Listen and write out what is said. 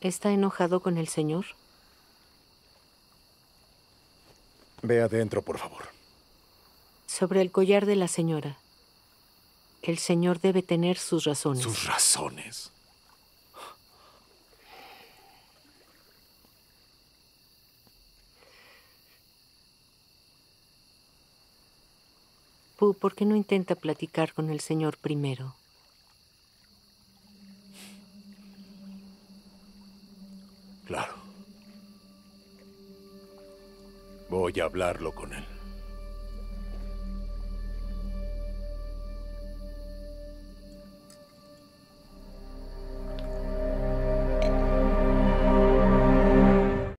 ¿Está enojado con el señor? Ve adentro, por favor. Sobre el collar de la señora. El señor debe tener sus razones. Sus razones. ¿por qué no intenta platicar con el señor primero? Claro. Voy a hablarlo con él.